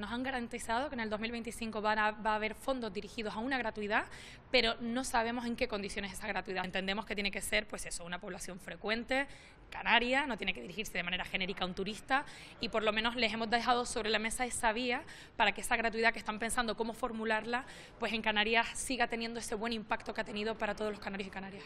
nos han garantizado que en el 2025 va a haber fondos dirigidos a una gratuidad, pero no sabemos en qué condiciones esa gratuidad. Entendemos que tiene que ser, pues eso, una población frecuente, canaria, no tiene que dirigirse de manera genérica a un turista y por lo menos les hemos dejado sobre la mesa esa vía para que esa gratuidad que están pensando cómo formularla, pues en Canarias siga teniendo ese buen impacto que ha tenido para todos los canarios y canarias.